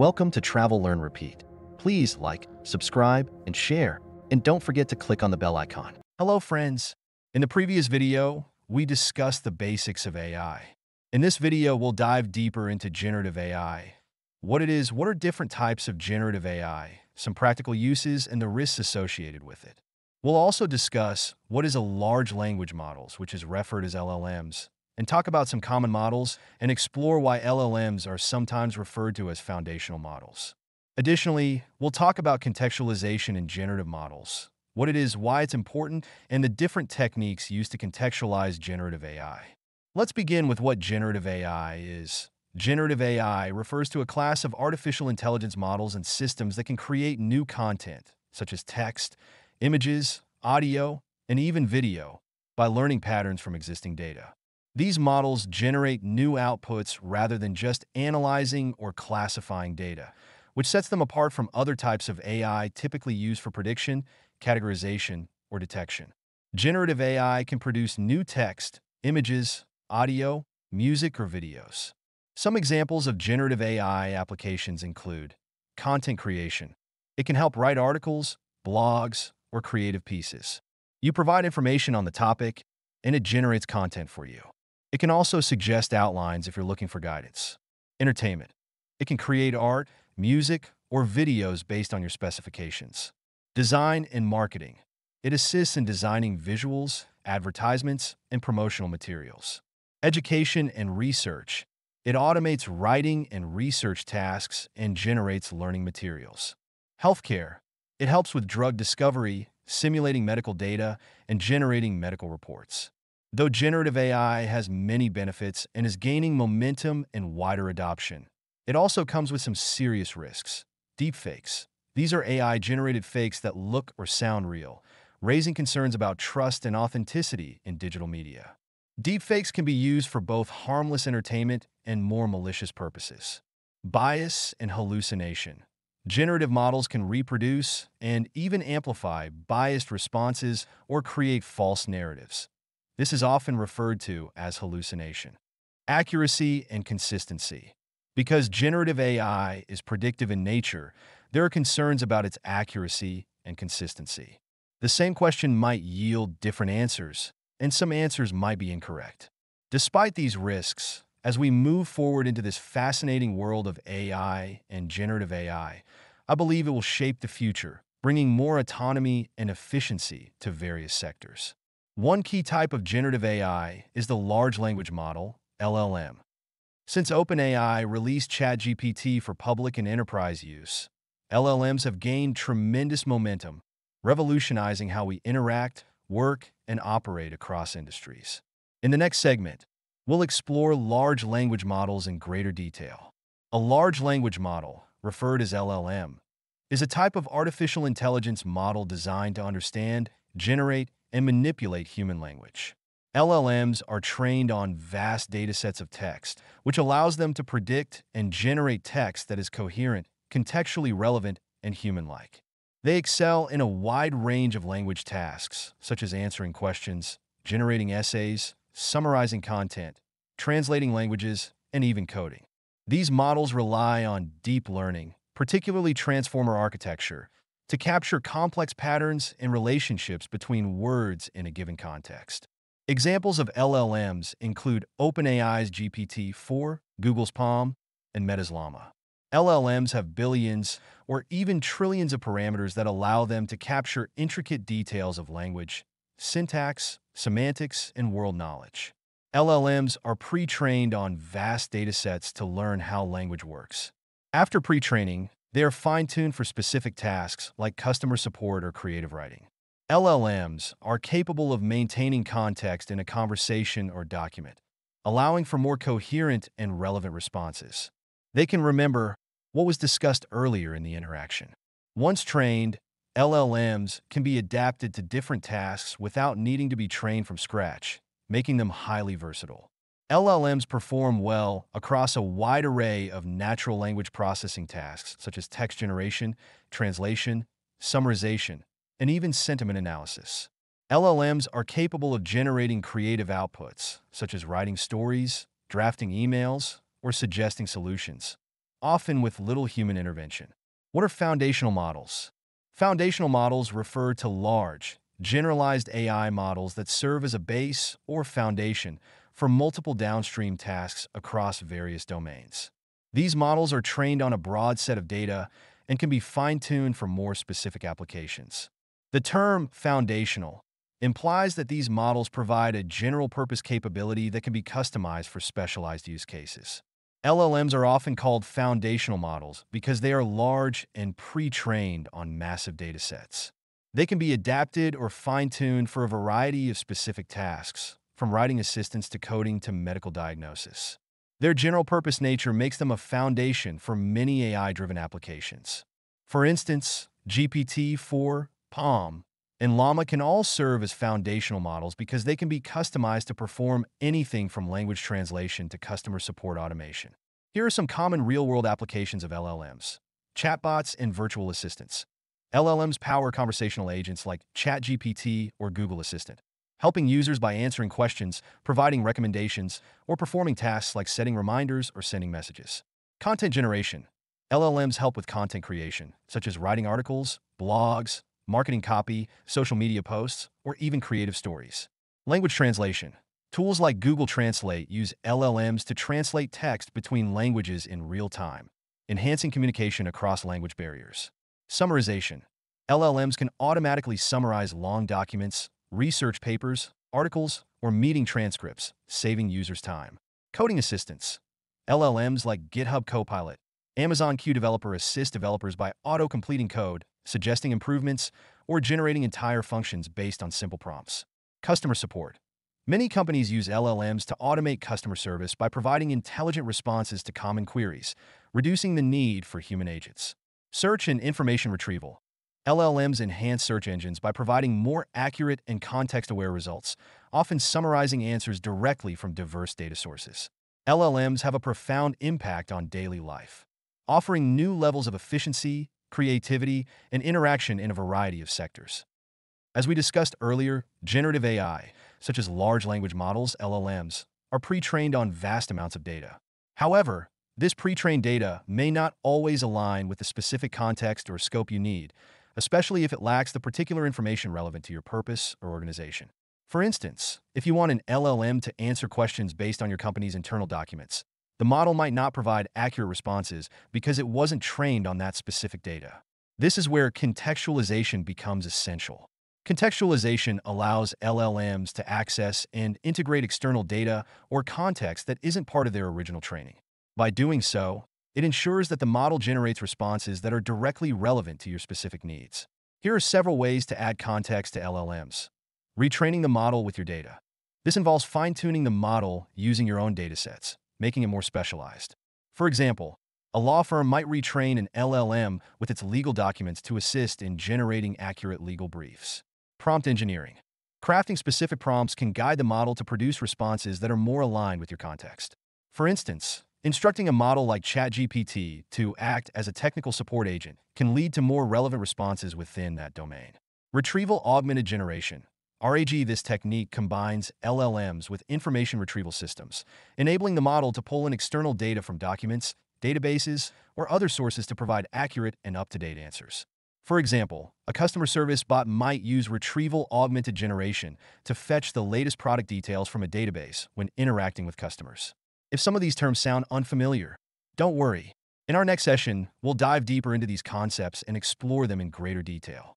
Welcome to Travel Learn Repeat. Please like, subscribe, and share, and don't forget to click on the bell icon. Hello, friends. In the previous video, we discussed the basics of AI. In this video, we'll dive deeper into generative AI. What it is, what are different types of generative AI, some practical uses, and the risks associated with it. We'll also discuss what is a large language models, which is referred as LLMs, and talk about some common models and explore why LLMs are sometimes referred to as foundational models. Additionally, we'll talk about contextualization in generative models, what it is, why it's important, and the different techniques used to contextualize generative AI. Let's begin with what generative AI is. Generative AI refers to a class of artificial intelligence models and systems that can create new content, such as text, images, audio, and even video, by learning patterns from existing data. These models generate new outputs rather than just analyzing or classifying data, which sets them apart from other types of AI typically used for prediction, categorization, or detection. Generative AI can produce new text, images, audio, music, or videos. Some examples of generative AI applications include content creation. It can help write articles, blogs, or creative pieces. You provide information on the topic, and it generates content for you. It can also suggest outlines if you're looking for guidance. Entertainment. It can create art, music, or videos based on your specifications. Design and marketing. It assists in designing visuals, advertisements, and promotional materials. Education and research. It automates writing and research tasks and generates learning materials. Healthcare. It helps with drug discovery, simulating medical data, and generating medical reports. Though generative AI has many benefits and is gaining momentum and wider adoption, it also comes with some serious risks. Deepfakes. These are AI-generated fakes that look or sound real, raising concerns about trust and authenticity in digital media. Deepfakes can be used for both harmless entertainment and more malicious purposes. Bias and hallucination. Generative models can reproduce and even amplify biased responses or create false narratives. This is often referred to as hallucination. Accuracy and consistency. Because generative AI is predictive in nature, there are concerns about its accuracy and consistency. The same question might yield different answers, and some answers might be incorrect. Despite these risks, as we move forward into this fascinating world of AI and generative AI, I believe it will shape the future, bringing more autonomy and efficiency to various sectors. One key type of generative AI is the large language model, LLM. Since OpenAI released ChatGPT for public and enterprise use, LLMs have gained tremendous momentum, revolutionizing how we interact, work, and operate across industries. In the next segment, We'll explore large language models in greater detail. A large language model, referred as LLM, is a type of artificial intelligence model designed to understand, generate, and manipulate human language. LLMs are trained on vast datasets of text, which allows them to predict and generate text that is coherent, contextually relevant, and human-like. They excel in a wide range of language tasks, such as answering questions, generating essays, summarizing content, translating languages, and even coding. These models rely on deep learning, particularly transformer architecture, to capture complex patterns and relationships between words in a given context. Examples of LLMs include OpenAI's GPT-4, Google's PaLM, and Meta's Llama. LLMs have billions or even trillions of parameters that allow them to capture intricate details of language, syntax, semantics, and world knowledge. LLMs are pre-trained on vast datasets to learn how language works. After pre-training, they are fine-tuned for specific tasks like customer support or creative writing. LLMs are capable of maintaining context in a conversation or document, allowing for more coherent and relevant responses. They can remember what was discussed earlier in the interaction. Once trained, LLMs can be adapted to different tasks without needing to be trained from scratch, making them highly versatile. LLMs perform well across a wide array of natural language processing tasks such as text generation, translation, summarization, and even sentiment analysis. LLMs are capable of generating creative outputs, such as writing stories, drafting emails, or suggesting solutions. often with little human intervention. What are foundational models? Foundational models refer to large, generalized AI models that serve as a base or foundation for multiple downstream tasks across various domains. These models are trained on a broad set of data and can be fine-tuned for more specific applications. The term foundational implies that these models provide a general-purpose capability that can be customized for specialized use cases. LLMs are often called foundational models because they are large and pre-trained on massive datasets. They can be adapted or fine-tuned for a variety of specific tasks, from writing assistance to coding to medical diagnosis. Their general-purpose nature makes them a foundation for many AI-driven applications. For instance, GPT-4, PaLM, and Llama can all serve as foundational models because they can be customized to perform anything from language translation to customer support automation. Here are some common real-world applications of LLMs. Chatbots and virtual assistants. LLMs power conversational agents like ChatGPT or Google Assistant, helping users by answering questions, providing recommendations, or performing tasks like setting reminders or sending messages. Content generation. LLMs help with content creation, such as writing articles, blogs, marketing copy, social media posts, or even creative stories. Language translation. Tools like Google Translate use LLMs to translate text between languages in real time, enhancing communication across language barriers. Summarization. LLMs can automatically summarize long documents, research papers, articles, or meeting transcripts, saving users time. Coding assistance. LLMs like GitHub Copilot, Amazon Q Developer assist developers by auto-completing code, suggesting improvements, or generating entire functions based on simple prompts. Customer support. Many companies use LLMs to automate customer service by providing intelligent responses to common queries, reducing the need for human agents. Search and information retrieval. LLMs enhance search engines by providing more accurate and context-aware results, often summarizing answers directly from diverse data sources. LLMs have a profound impact on daily life, offering new levels of efficiency, creativity, and interaction in a variety of sectors. As we discussed earlier, generative AI, such as large language models, LLMs, are pre-trained on vast amounts of data. However, this pre-trained data may not always align with the specific context or scope you need, especially if it lacks the particular information relevant to your purpose or organization. For instance, if you want an LLM to answer questions based on your company's internal documents, the model might not provide accurate responses because it wasn't trained on that specific data. This is where contextualization becomes essential. Contextualization allows LLMs to access and integrate external data or context that isn't part of their original training. By doing so, it ensures that the model generates responses that are directly relevant to your specific needs. Here are several ways to add context to LLMs. Retraining the model with your data. This involves fine-tuning the model using your own datasets, making it more specialized. For example, a law firm might retrain an LLM with its legal documents to assist in generating accurate legal briefs. Prompt engineering. Crafting specific prompts can guide the model to produce responses that are more aligned with your context. For instance, Instructing a model like ChatGPT to act as a technical support agent can lead to more relevant responses within that domain. Retrieval Augmented Generation RAG This technique combines LLMs with information retrieval systems, enabling the model to pull in external data from documents, databases, or other sources to provide accurate and up-to-date answers. For example, a customer service bot might use retrieval augmented generation to fetch the latest product details from a database when interacting with customers. If some of these terms sound unfamiliar, don't worry. In our next session, we'll dive deeper into these concepts and explore them in greater detail.